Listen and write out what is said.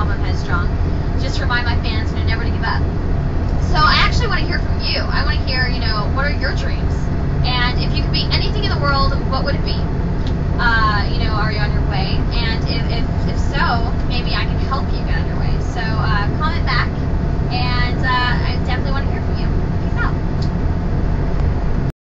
album Headstrong, just to remind my fans, you know, never to give up. So I actually want to hear from you. I want to hear, you know, what are your dreams?